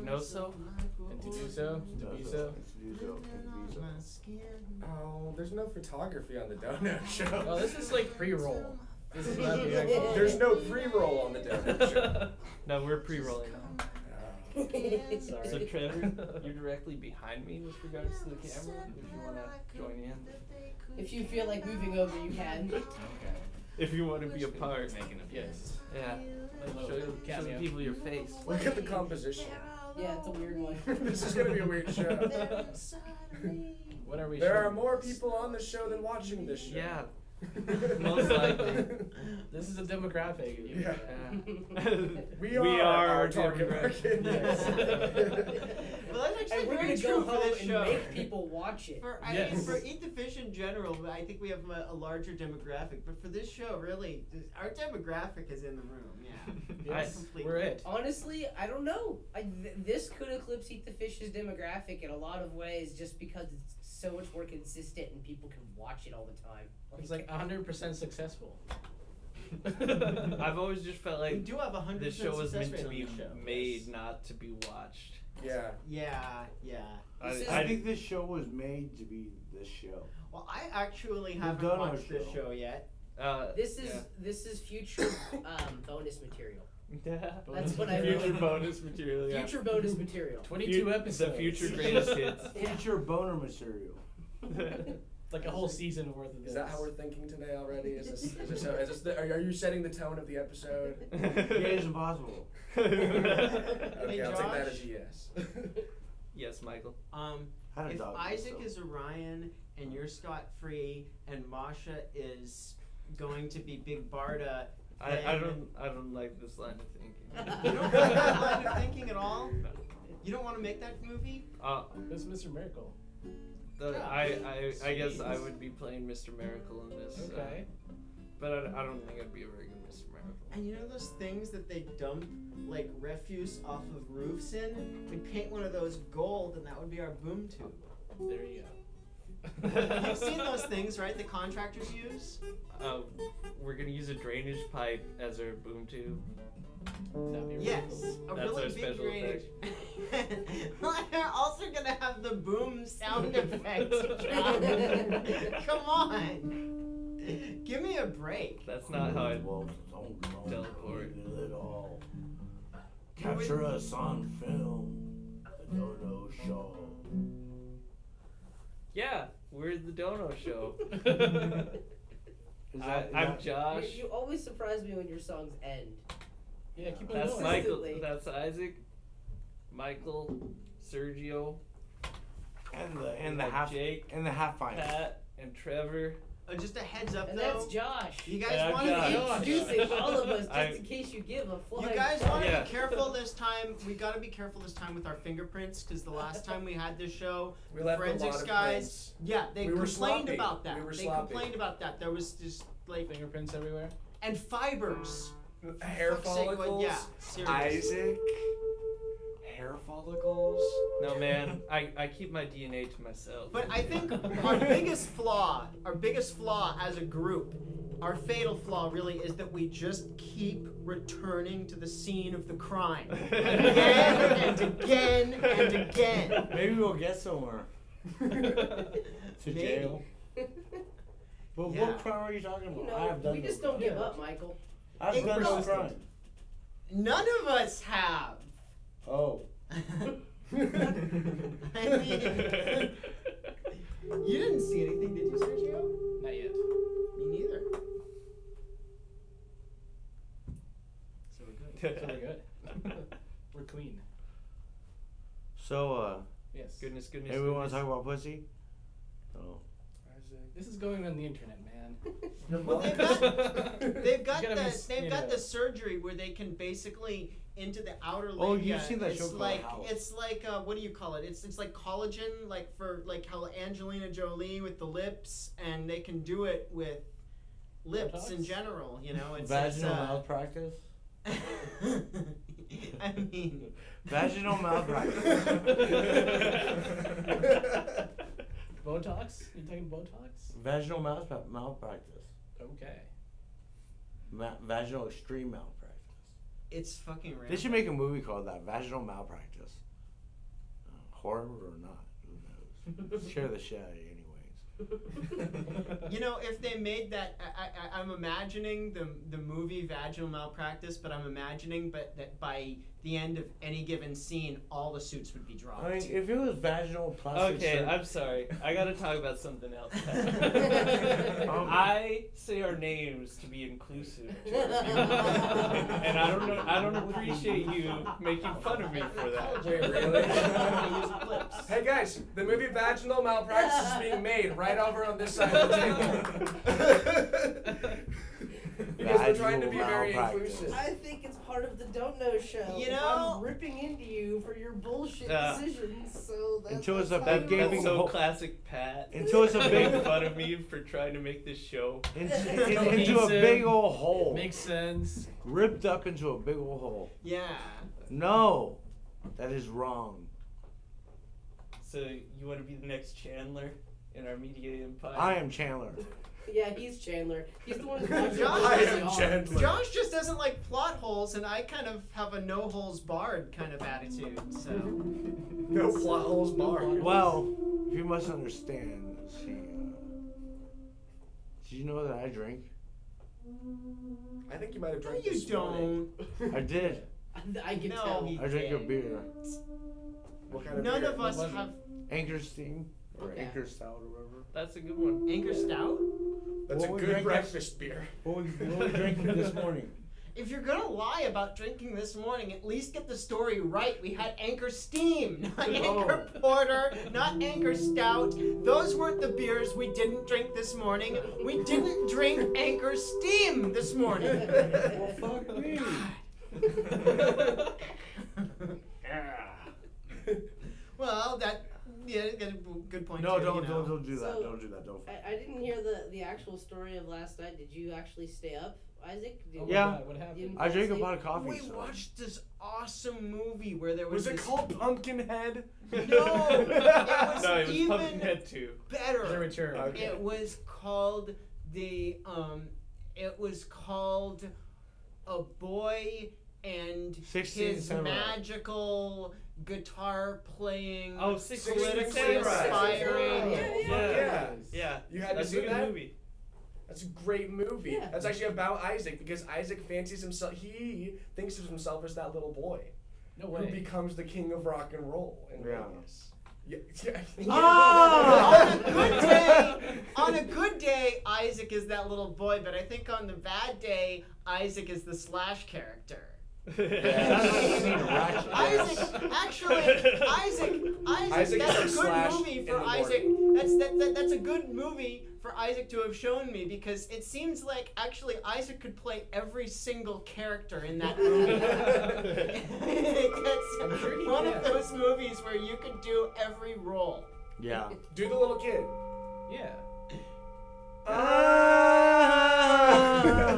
To know so, and to do so, to be so. Oh, there's no photography on the Dou Kno show. Oh, this is like pre-roll. This is not the actual. There's no pre-roll on the Dou Kno show. no, we're pre-rolling. Oh. Sorry. So Trevor, you're directly behind me with regards to the camera. If you want to join in. If you feel like moving over, you can. Okay. If you want to be a part. Making a Yes. Yeah. Little Show, show the people your face. Look at the composition. Yeah, it's a weird one. this is gonna be a weird show. What are we? There are more people on the show than watching this show. Yeah. Most likely. This is a demographic. You- Yeah. Yeah. We are our target demographic. market. Yes. Well, that's actually And we're very gonna true go for home this and show. make people watch it. For I Yes. mean, for Eat the Fish in general, I think we have a, a larger demographic. But for this show, really, our demographic is in the room. Yeah, I- we're it. Honestly, I don't know. I, th- this could eclipse Eat the Fish's demographic in a lot of ways, just because it's so much more consistent and people can watch it all the time. It's like 100% successful. I've always just felt like We like do have a hundred this show was meant to be on the show. made, yes. not to be watched. Yeah. Yeah, yeah. I, This is- I, I think this show was made to be this show. Well, I actually We've haven't done our watched this show. show yet. uh, This is yeah. this is future um, bonus material. Yeah. That's what I Future wrote. bonus material. Yeah. Future bonus material. 22 Fu- episodes. The future greatest hits. Future boner material. like a whole season worth of this. Is that how we're thinking today already? Is this, is this, is this the, are, are you setting the tone of the episode? It is impossible. Okay, I'll take that Josh? as a yes. yes, Michael. Um, Had a if dog Isaac myself. is Orion and you're Scott Free and Masha is going to be Big Barda, I, I don't I don't like this line of thinking. You don't like that line of thinking at all? You don't want to make that movie? Uh, This Mr. Miracle. the, Yeah. I, I I guess I would be playing Mr. Miracle in this. uh, Okay. but I, I don't think I'd be a very good Mr. Miracle. And you know those things that they dump like refuse off of roofs in? We paint one of those gold, and that would be our boom tube. There you You've seen those things, right? The contractors use. Uh, we're gonna use a drainage pipe as our boom tube. go. That'd be really Yes, cool. a That's really our big special drainage. They're also gonna have the boom sound effects. John. Come on, give me a break. That's not how I. Well, don't, don't Teleport. reveal it all. Capture us on film. The Dodo Show. Yeah, we're the Dou Kno Show. Is I, that, is I'm that- Josh. You, you always surprise me when your songs end. Yeah, keep on That's going. Michael. That's Isaac. Michael. Sergio. and the and the half Jake, and the half final. Pat, and Trevor. Uh, just a heads up And though. that's Josh. You guys Yeah, want Josh. to Introducing all of us just I- in case you give a You guys want to Yeah. be careful this time. We got to be careful this time with our fingerprints because the last time we had this show, We the left a forensics lot of guys, prints. yeah, they We complained sloppy. about that. We were they sloppy. complained about that. There was just like Fingerprints everywhere. and fibers. Hair Fuck's sake, what- follicles. yeah, serious. Isaac. Hair follicles. No man, I, I keep my DNA to myself. But I think our biggest flaw, our biggest flaw as a group, our fatal flaw really is that we just keep returning to the scene of the crime again and again and again. Maybe we'll get somewhere. to Maybe. jail. But Yeah. what crime are you talking You about? I have know, done we just don't crime. give up, Michael. I've done no crime. None of us have. Oh. I mean, you didn't see anything, did you, Sergio? Not yet. Me neither. So we're good. So we're good. we're clean. So, uh, Yes. goodness, goodness. maybe we want to talk about pussy? Oh. This is going on the internet, man. Well, they've got, they've got the miss- they've got know. the surgery where they can basically into the outer labia. Oh, you've seen that it's show called like House. it's like uh, what do you call it? It's it's like collagen, like for like how Angelina Jolie with the lips, and they can do it with lips in general. You know, it's, it's Vaginal uh, malpractice? I mean, Vaginal malpractice. Botox? You talking Botox? Vaginal malpra- malpractice. Okay. Ma- vaginal extreme malpractice. it's fucking random. They should make a movie called that. Vaginal malpractice. Uh, horror or not. Who knows? Share the shit out of anyways. You know, if they made that, I, I, I'm imagining the the movie Vaginal Malpractice, but I'm imagining, but that by the end of any given scene, all the suits would be dropped. I mean, if it was vaginal plastic Okay, surgery- I'm sorry. I gotta talk about something else. Um, I say our names to be inclusive, to our people. and I don't know. I don't appreciate you making fun of me for that. Wait, really? hey guys, the movie Vaginal Malpractice is being made right over on this side of the table. Because we're trying to be very Vaginal inclusive. I think it's part of the don't know show. You know- I'm ripping into you for your bullshit Uh, decisions, so that's, Until it's a big you gaming That's so hole. classic Pat. Until it's a big- Making fun of me for trying to make this show. into, in- into a big old hole. Makes sense. ripped up into a big old hole. Yeah. No, that is wrong. So you want to be the next Chandler in our media empire? I am Chandler. Yeah, he's Chandler. He's the one who's watching Josh- all I am. Chandler. Josh just doesn't like plot holes, and I kind of have a no holes barred kind of attitude. So. No plot holes barred. Well, you must understand. See, uh, did you know that I drink? I think you might have No, drank you this don't. I did. I can No, tell. he I drink a beer. What kind of beer? None beer? of us was it? have Anchor Steam or Okay. Anchor Stout or whatever. That's a good one. Anchor Stout. That's What a good breakfast beer. What were, what were we drinking this morning? If you're gonna lie about drinking this morning, at least get the story right. We had Anchor Steam, not oh. Anchor Porter, not Anchor Stout. Those weren't the beers we didn't drink this morning. We didn't drink Anchor Steam this morning. well, fuck me. yeah. well, that yeah, good good point. No, too, don't, you know. don't, don't do that. So- don't do that. Don't. I, I didn't hear the, the actual story of last night. Did you actually stay up, Isaac? Did Oh, Yeah. What, what happened? I drank a pot of coffee. We so- watched this awesome movie where there was, Was it this called Pumpkinhead? No, it was no, it was even Pumpkinhead 2. better. The return. Okay. It was called the um it was called a boy and his Samurai. magical guitar playing Oh, 16 politically Samurai. inspiring. Yeah, yeah. Yeah. Yes. Yeah. You had to see a that? movie. That's a great movie. Yeah. That's actually about Isaac because Isaac fancies himself. He thinks of himself as that little boy No who becomes the king of rock and roll in Yeah. Vegas. Yeah. yeah. Ah! on a good day, on a good day, Isaac is that little boy, but I think on the bad day, Isaac is the slash character. That's what you mean, ratchet. Isaac, actually, Isaac, Isaac, Isaac that's a good movie for the Isaac. That's that, that that's a good movie for Isaac to have shown me because it seems like actually Isaac could play every single character in that movie. that's sure one of those movies where you could do every role. Yeah. Do the little kid. Yeah. Ah. let's,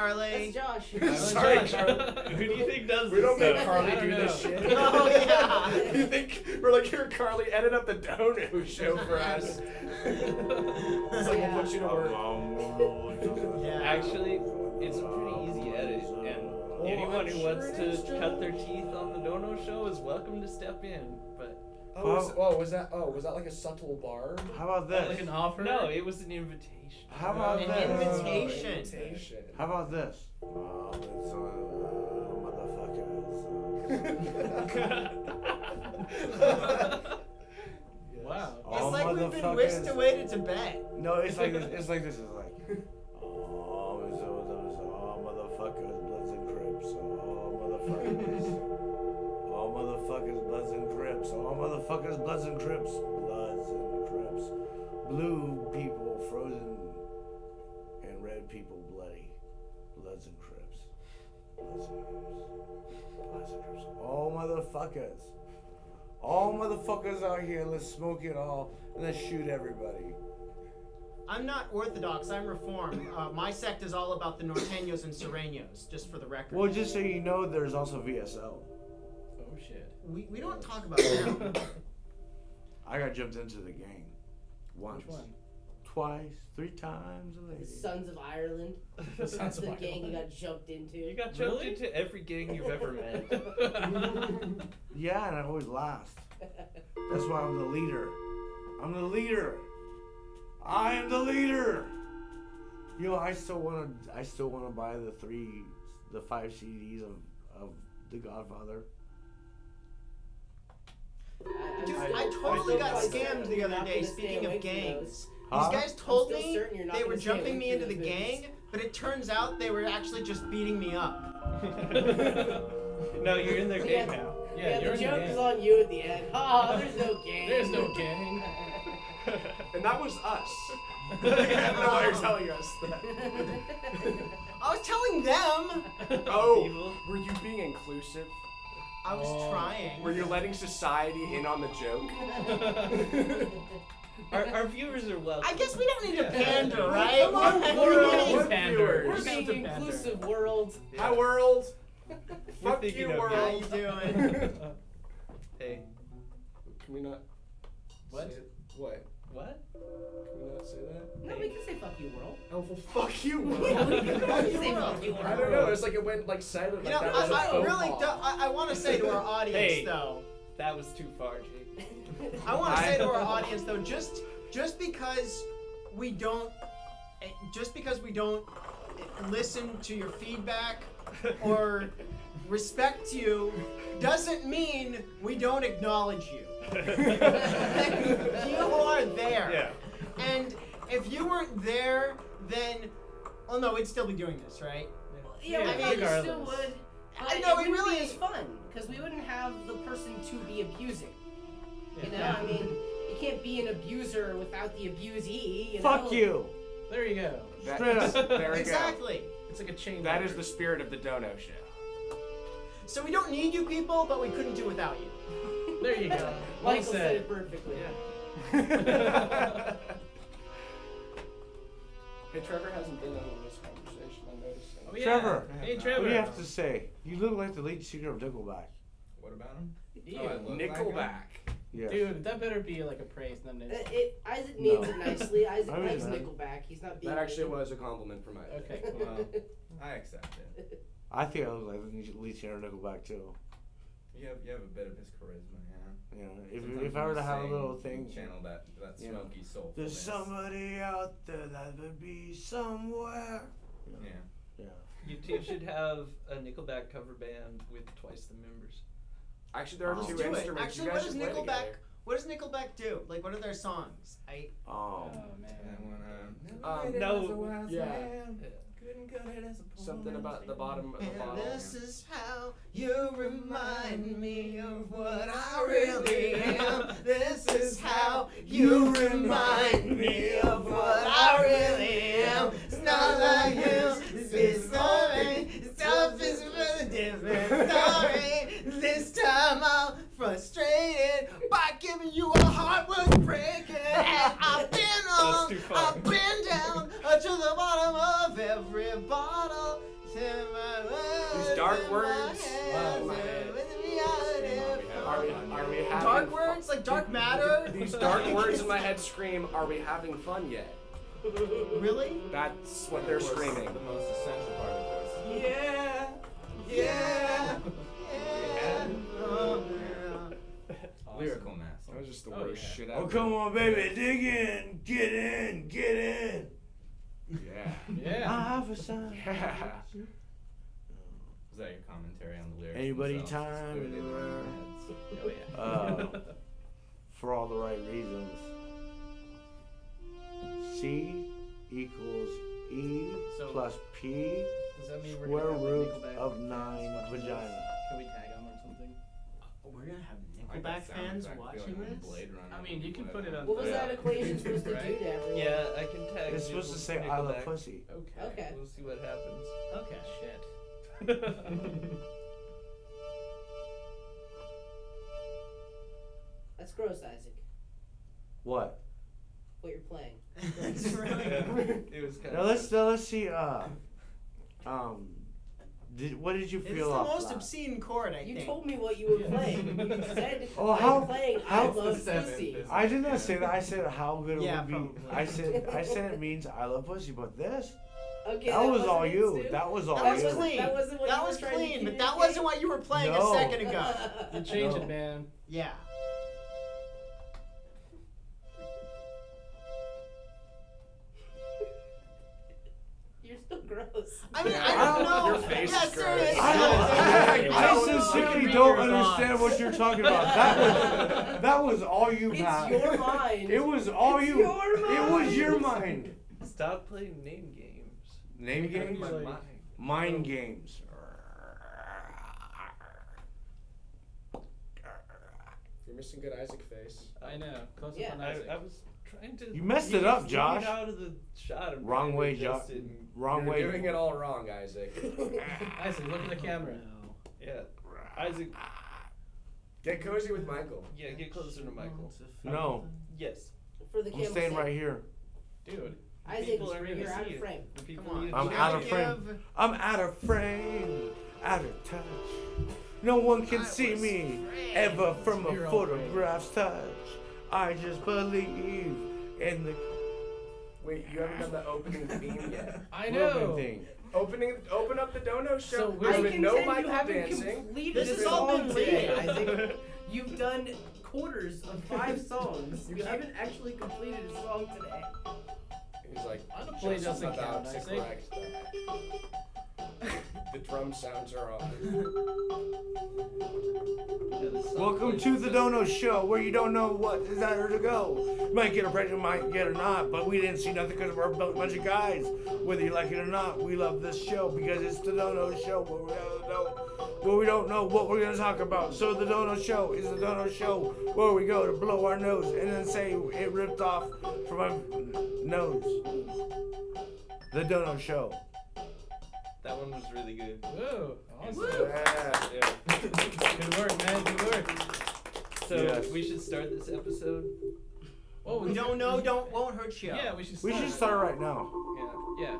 Carly. That's Josh. Sorry, Josh. Carly. Who do you think does We this don't make stuff? Carly don't this know. shit. Oh, yeah. you think we're like here, Carly? Edit up the Dou Kno show for us. It's like Yeah. we'll put you to work. Um, um, um, yeah. Actually, it's a pretty easy edit, and Oh, anyone I'm who sure wants to cut their teeth on the Dou Kno show is welcome to step in. But Oh, was, oh, was that? Oh, was that like a subtle barb? How about this? Like an offer? no, it was an invitation. How about An this? invitation. invitation. How about this? Um, it's, uh, motherfuckers. Wow. It's All like we've been motherfuckers- whisked away to Tibet. No, it's like this. It's like this. It's like, motherfuckers. All motherfuckers out here, let's smoke it all and let's shoot everybody. I'm not Orthodox. I'm Reform. Uh, my sect is all about the Norteños and Sureños, just for the record. Well, just so you know, there's also VSL. Oh shit. we, we don't talk about that. I got jumped into the gang. Once. Which one? Twice. Three times a lady. Sons of Ireland. Sons That's of the gang you got jumped into. You got jumped Really? into every gang you've ever met. Yeah, and I always last. That's why I'm the leader. I'm the leader. I am the leader. You know, I still want to. I still want to buy the three, the five CDs of of The Godfather. I- Dude, I'm I totally I'm got scammed the other day. Speaking of from gangs, those. Huh? these guys told me certain you're not they were jumping me into the those gang, but it turns out they were actually just beating me up. no, you're in their Yeah. now. Yeah, Yeah, you're the in joke is on you at the end. Oh, there's no gang. There's no gang. And that was us. I don't know why you're telling us that. I was telling them. Oh, Evil. were you being inclusive? I was Oh. trying. Were you letting society in on the joke? Our, our viewers are welcome. I guess we don't need to pander, Come right? on, What- world. We're pander. We're We're being to pander. inclusive, world. Hi, world. Fuck you, world. you. How you doing? hey, Can we not? What? say it? What? what? Can we not say that? No, we can say fuck you, world. Oh, well, fuck you, world. Yeah, we can say fuck you, world. I don't know. It's like it went like silent. You like know, that was a I, I really pas. do, I, I want to say to our audience Hey. though. That was too far, Jake. I want to say to our audience though, just just because we don't, eh, just because we don't listen to your feedback or respect you, doesn't mean we don't acknowledge you. you are there. Yeah. And if you weren't there, then, oh no, we'd still be doing this, right? Yeah, Yeah, we probably still regardless. would. I know, it it really be is- fun because we wouldn't have the person to be abusing. You know, I mean, you can't be an abuser without the abusee. You Fuck know? you. There you go. That- Straight up. There we Exactly. It's like a chain. go. That is letter. the spirit of the Dou Kno show. So we don't need you people, but we couldn't do without you. There you go. Well Michael said said. it perfectly. Hey, Trevor hasn't been on this conversation. I'm noticing. Oh, yeah. Trevor. Hey, What do you have to say? You look like the lead singer of Nickelback. What about him? Ew. Oh, I look like him? Nickelback. Yes. Dude, that better be like a praise, not an insult. It, Isaac means No. it nicely. Isaac I mean, likes man. Nickelback. He's not being. That actually mean. was a compliment for my. Okay. Well, I accept it. I think I look like the lead singer of Nickelback too. You have you have a bit of his charisma, yeah. You know, if, Sometimes if I when were to you have a sing, little you thing, channel that that you know, smoky soulfulness. there's somebody out there that would be somewhere. Yeah. Yeah. You two should have a Nickelback cover band with twice the members. Actually, there are Let's two do it. instruments. Actually, you what does should Nickelback? What does Nickelback do? Like, what are their songs? I. Oh I man. wanna. Um, no. Yeah. Couldn't cut it as a Something about the bottom of the And bottle. this is how you remind me of what I really am. This is how you remind me of what I really am. It's not like you, it's story. Stuff is a different story. This time I'm frustrated by giving you a heart was breaking. And I've been on. I've been down uh, to the bottom of every bottle. These dark words. Wow. Are we, are we having Dark words like dark matter. These dark words in my head scream, "Are we having fun yet?" Really? That's what they're screaming. The most essential part of this. Yeah. Yeah. Yeah. Oh, yeah. Lyrical master. That was just the Oh, worst yeah. shit Oh come on, baby, dig in, get in, get in. Yeah. Yeah. I have a sign. Yeah. Is that your commentary on the lyrics? Anybody themselves? Time, clearly in anywhere. our heads. Oh yeah. Uh, for all the right reasons. C equals E So- plus P Does that mean we're square gonna have root Nickelback of fans nine watching this? vagina. Can we tag them or something? We're gonna have I like Nickelback that fans effect, watching feeling like this. Blade Runner I mean, you can put it on- What was Yeah. that equation supposed to do Right. to everyone? Yeah, I can tag. It's supposed to Nickel- say I love Nickelback. pussy. Okay. Okay. We'll see what happens. Okay. Shit. That's gross, Isaac. What? What you're playing. That's really see uh um did, what did you feel? It's feel the most last? obscene chord, I You think. told me what you were playing. You said Oh, I'm how- playing how- I love pussy. I did not say that. I said how good it Yeah, would be. probably. I said I said it means I love pussy, but this Okay, that was wasn't all you. Stu? That was all That was you. clean. That wasn't what That you was clean, but that wasn't what you were playing No. a second ago. You change No. it, man. Yeah. I mean, I I don't don't- know. Your face yeah, is gross. seriously. I, don't, I, don't sincerely don't understand what you're talking about. That was that was all you It's your mind. It was all It's you. your It was your mind. Stop playing name games. Name games. my Like- mind. Mind games. You're missing good Isaac face. I know. Close Yeah. up on I, Isaac. I was trying to. You messed it up, lead Josh. out of the shot. I'm Wrong way, adjust Jo- it and- Wrong You're way. doing it all wrong, Isaac. Isaac, look at the camera. No. Yeah, Isaac. Get cozy with Michael. Yeah, get closer to Michael. No, Yes, For the I'm staying right here. dude. Isaac, People are you're gonna out of frame. Come on. I'm out of frame. I'm out of frame, out of touch. No one can I see me framed. ever from a You're all photograph's touch. I just believe in the Wait, you haven't done the opening theme yet. I moving know. thing. Opening, open up the Dou Kno show. So There's I we're- been no contend Michael you haven't dancing. completed This the has all song been today, leading. Isaac. You've done quarters of five songs. You haven't actually completed a song today. He's like, Autoplay just doesn't about count, to Isaac. The drum sounds are off. Welcome to the Dou Kno Show, where you don't know what is there to go. Might get a pregnant, might get or not, but we didn't see nothing because we're a bunch of guys. Whether you like it or not, we love this show because it's the Dou Kno Show, where we don't know, where we don't know what we're gonna talk about. So the Dou Kno Show is the Dou Kno Show, where we go to blow our nose and then say it ripped off from our nose. The Dou Kno Show. That one was really good. Whoa. Awesome. Yeah. Yeah. Good work, man. Good work. So Yes. we should start this episode. Oh, We don't know, don't won't hurt you. Yeah, we should. We Start. should start right now. Yeah. Yeah.